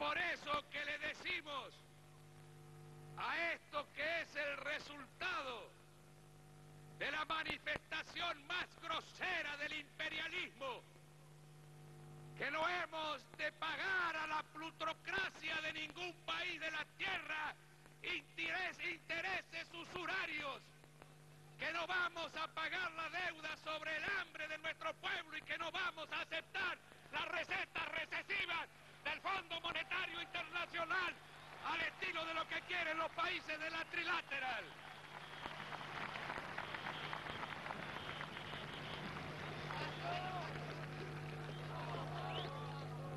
por eso que le decimos a esto que es el resultado de la manifestación más grosera del imperialismo, que no hemos de pagar a la plutocracia de ningún país de la tierra intereses, usurarios, que no vamos a pagar la deuda sobre el hambre de nuestro pueblo y que no vamos a aceptar las recetas recesivas del Fondo Monetario Internacional al estilo de lo que quieren los países de la trilateral.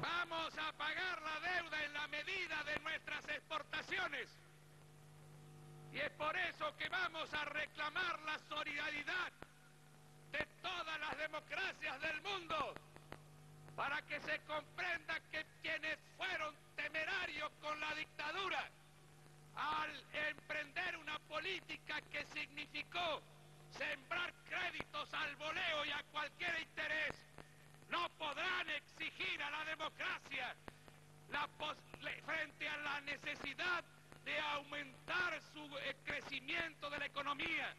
Vamos a pagar la deuda en la medida de nuestras exportaciones. Y es por eso que vamos a reclamar la solidaridad de todas las democracias del mundo para que se comprenda que quienes fueron temerarios con la dictadura al emprender una política que significó sembrar créditos al voleo y a cualquier interés, no podrán exigir a la democracia frente a la necesidad de aumentar su eh, crecimiento de la economía,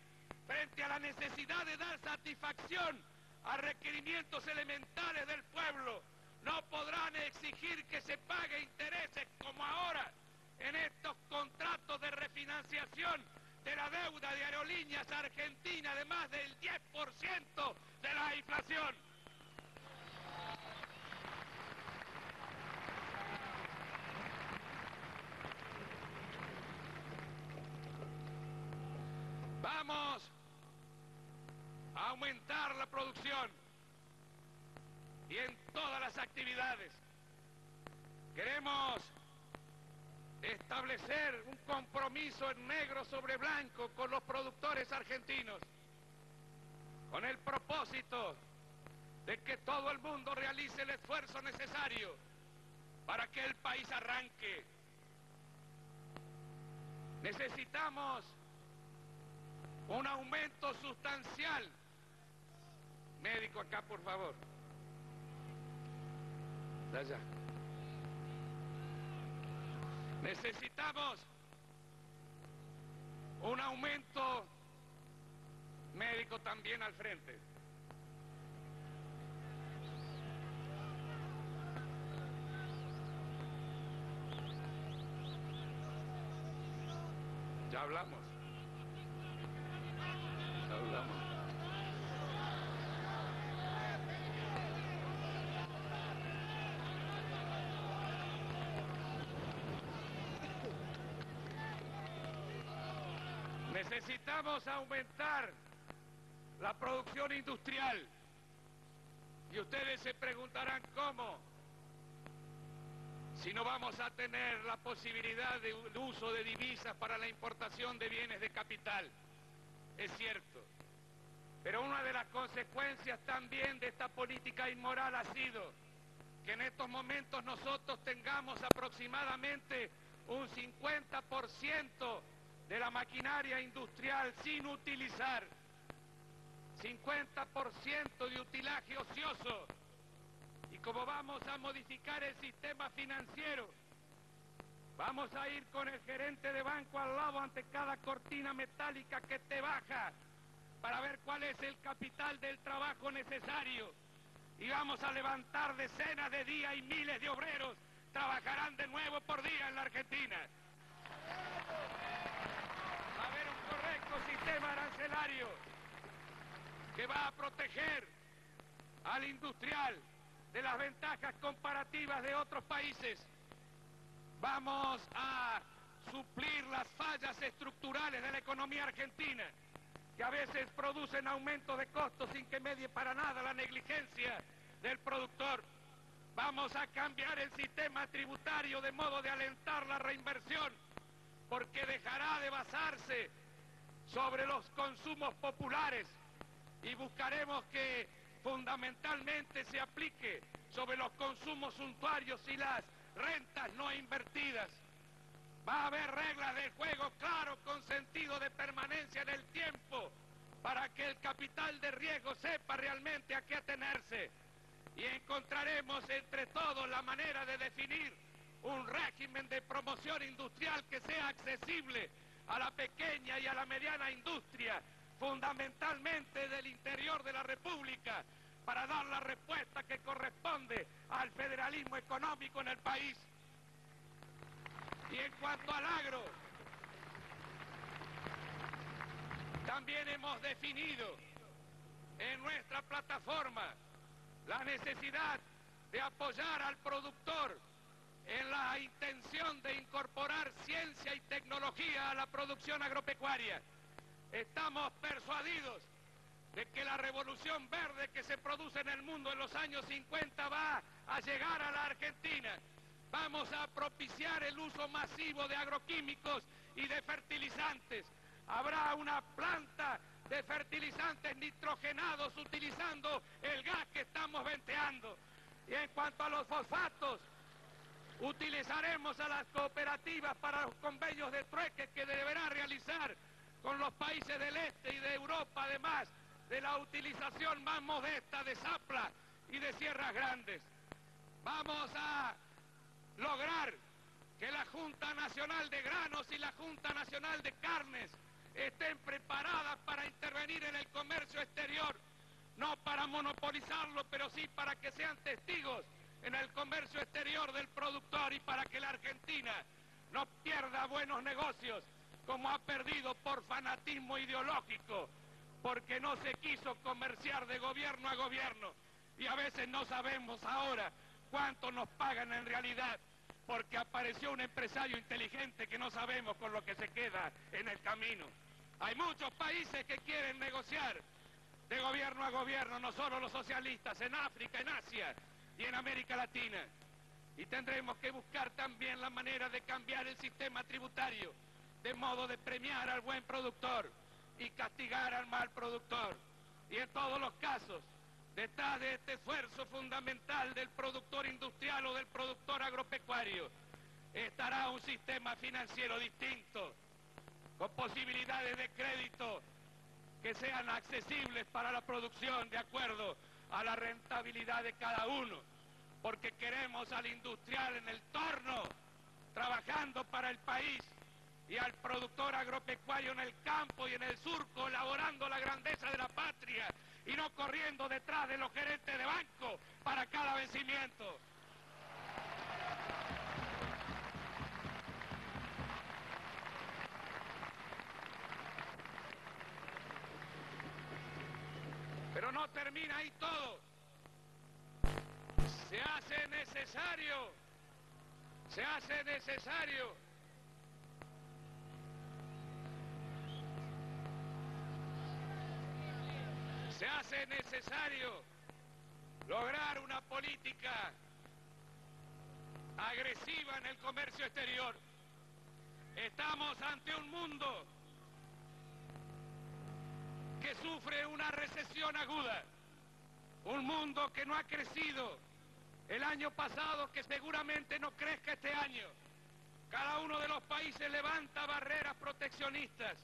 frente a la necesidad de dar satisfacción a requerimientos elementales del pueblo, no podrán exigir que se pague intereses como ahora en estos contratos de refinanciación de la deuda de aerolíneas argentinas de más del 10% de la inflación. Vamos a la producción y en todas las actividades. Queremos establecer un compromiso en negro sobre blanco con los productores argentinos, con el propósito de que todo el mundo realice el esfuerzo necesario para que el país arranque. Necesitamos un aumento sustancial. Médico acá, por favor. Allá. Necesitamos un aumento médico también al frente. Ya hablamos. Ya hablamos. Necesitamos aumentar la producción industrial. Y ustedes se preguntarán cómo. Si no vamos a tener la posibilidad de uso de divisas para la importación de bienes de capital. Es cierto. Pero una de las consecuencias también de esta política inmoral ha sido que en estos momentos nosotros tengamos aproximadamente un 50% de la maquinaria industrial sin utilizar, 50% de utilaje ocioso. Y como vamos a modificar el sistema financiero, vamos a ir con el gerente de banco al lado ante cada cortina metálica que te baja para ver cuál es el capital del trabajo necesario. Y vamos a levantar decenas de días y miles de obreros trabajarán de nuevo por día en la Argentina sistema arancelario que va a proteger al industrial de las ventajas comparativas de otros países. Vamos a suplir las fallas estructurales de la economía argentina, que a veces producen aumentos de costos sin que medie para nada la negligencia del productor. Vamos a cambiar el sistema tributario de modo de alentar la reinversión, porque dejará de basarse sobre los consumos populares y buscaremos que fundamentalmente se aplique sobre los consumos suntuarios y las rentas no invertidas. Va a haber reglas de juego claro con sentido de permanencia en el tiempo para que el capital de riesgo sepa realmente a qué atenerse y encontraremos entre todos la manera de definir un régimen de promoción industrial que sea accesible a la pequeña y a la mediana industria, fundamentalmente del interior de la República, para dar la respuesta que corresponde al federalismo económico en el país. Y en cuanto al agro, también hemos definido en nuestra plataforma la necesidad de apoyar al productor en la intención de incorporar ciencia y tecnología a la producción agropecuaria. Estamos persuadidos de que la revolución verde que se produce en el mundo en los años 50 va a llegar a la Argentina. Vamos a propiciar el uso masivo de agroquímicos y de fertilizantes. Habrá una planta de fertilizantes nitrogenados utilizando el gas que estamos venteando. Y en cuanto a los fosfatos, utilizaremos a las cooperativas para los convenios de trueque que deberá realizar con los países del este y de Europa, además de la utilización más modesta de Zapla y de Sierras Grandes. Vamos a lograr que la Junta Nacional de Granos y la Junta Nacional de Carnes estén preparadas para intervenir en el comercio exterior, no para monopolizarlo, pero sí para que sean testigos en el comercio exterior del productor y para que la Argentina no pierda buenos negocios como ha perdido por fanatismo ideológico, porque no se quiso comerciar de gobierno a gobierno y a veces no sabemos ahora cuánto nos pagan en realidad porque apareció un empresario inteligente que no sabemos con lo que se queda en el camino. Hay muchos países que quieren negociar de gobierno a gobierno, no solo los socialistas, en África, en Asia y en América Latina. Y tendremos que buscar también la manera de cambiar el sistema tributario, de modo de premiar al buen productor y castigar al mal productor. Y en todos los casos, detrás de este esfuerzo fundamental del productor industrial o del productor agropecuario, estará un sistema financiero distinto, con posibilidades de crédito que sean accesibles para la producción de acuerdo a la rentabilidad de cada uno, porque queremos al industrial en el torno, trabajando para el país, y al productor agropecuario en el campo y en el surco, elaborando la grandeza de la patria y no corriendo detrás de los gerentes de banco para cada vencimiento. Pero no termina ahí todo. Se hace necesario, se hace necesario se hace necesario lograr una política agresiva en el comercio exterior. Estamos ante un mundo que sufre una recesión aguda, un mundo que no ha crecido el año pasado, que seguramente no crezca este año. Cada uno de los países levanta barreras proteccionistas.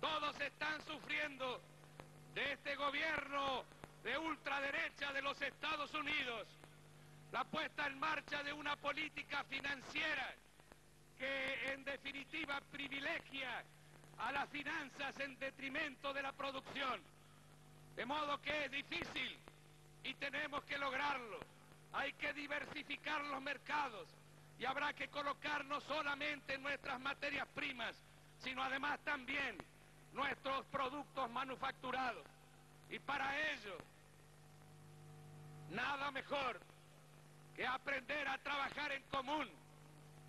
Todos están sufriendo de este gobierno de ultraderecha de los Estados Unidos, la puesta en marcha de una política financiera que en definitiva privilegia a las finanzas en detrimento de la producción. De modo que es difícil y tenemos que lograrlo. Hay que diversificar los mercados y habrá que colocar no solamente nuestras materias primas, sino además también nuestros productos manufacturados. Y para ello, nada mejor que aprender a trabajar en común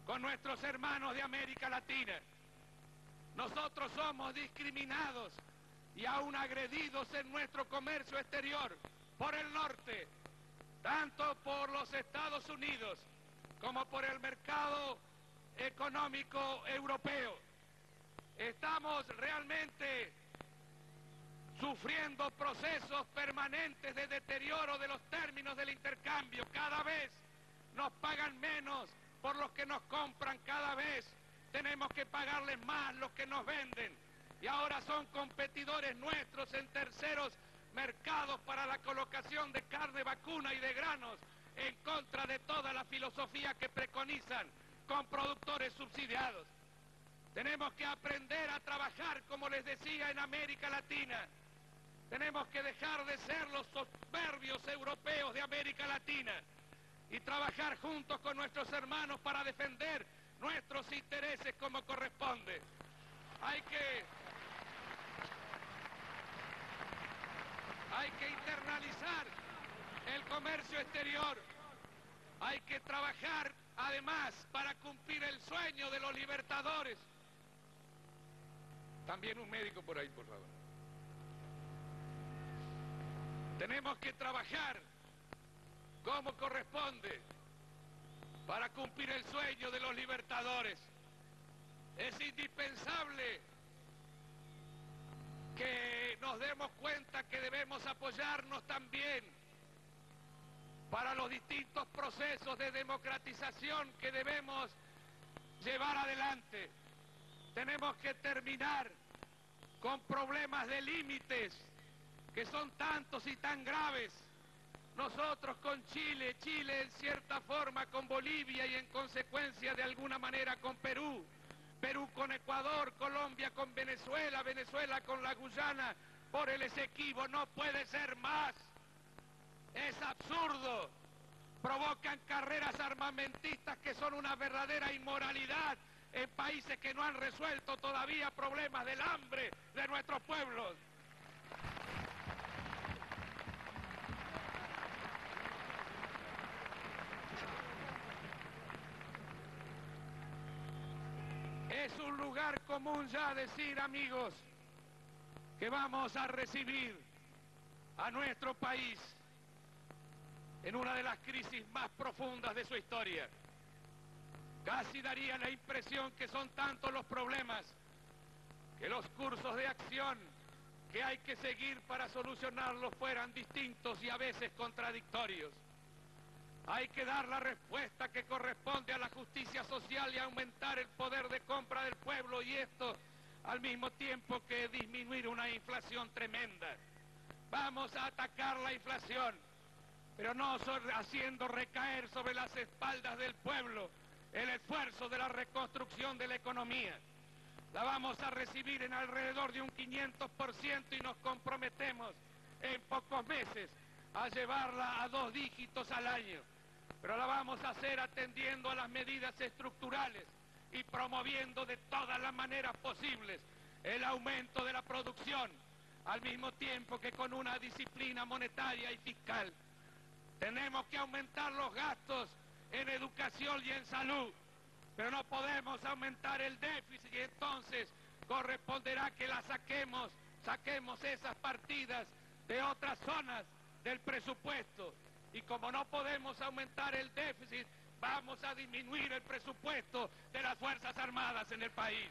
con nuestros hermanos de América Latina. Nosotros somos discriminados y aún agredidos en nuestro comercio exterior por el norte, tanto por los Estados Unidos como por el mercado económico europeo. Estamos realmente sufriendo procesos permanentes de deterioro de los términos del intercambio. Cada vez nos pagan menos por los que nos compran, cada vez tenemos que pagarles más los que nos venden. Y ahora son competidores nuestros en terceros mercados para la colocación de carne vacuna y de granos en contra de toda la filosofía que preconizan con productores subsidiados. Tenemos que aprender a trabajar, como les decía, en América Latina. Tenemos que dejar de ser los soberbios europeos de América Latina y trabajar juntos con nuestros hermanos para defender nuestros intereses como corresponde. Hay que hay que internalizar el comercio exterior. Hay que trabajar además para cumplir el sueño de los libertadores. También un médico por ahí, por favor. Tenemos que trabajar como corresponde para cumplir el sueño de los libertadores. Es indispensable que nos demos cuenta que debemos apoyarnos también para los distintos procesos de democratización que debemos llevar adelante. Tenemos que terminar con problemas de límites que son tantos y tan graves. Nosotros con Chile, Chile en cierta forma con Bolivia y en consecuencia de alguna manera con Perú, Perú con Ecuador, Colombia con Venezuela, Venezuela con la Guyana, por el Esequibo, no puede ser más. Es absurdo. Provocan carreras armamentistas que son una verdadera inmoralidad en países que no han resuelto todavía problemas del hambre de nuestros pueblos. Es un lugar común ya decir, amigos, que vamos a recibir a nuestro país en una de las crisis más profundas de su historia. Casi daría la impresión que son tantos los problemas que los cursos de acción que hay que seguir para solucionarlos fueran distintos y a veces contradictorios. Hay que dar la respuesta que corresponde a la justicia social y aumentar el poder de compra del pueblo y esto al mismo tiempo que disminuir una inflación tremenda. Vamos a atacar la inflación, pero no haciendo recaer sobre las espaldas del pueblo el esfuerzo de la reconstrucción de la economía. La vamos a recibir en alrededor de un 500% y nos comprometemos en pocos meses a llevarla a dos dígitos al año. Pero la vamos a hacer atendiendo a las medidas estructurales y promoviendo de todas las maneras posibles el aumento de la producción, al mismo tiempo que con una disciplina monetaria y fiscal. Tenemos que aumentar los gastos en educación y en salud, pero no podemos aumentar el déficit y entonces corresponderá que la saquemos, saquemos esas partidas de otras zonas del presupuesto. Y como no podemos aumentar el déficit, vamos a disminuir el presupuesto de las Fuerzas Armadas en el país.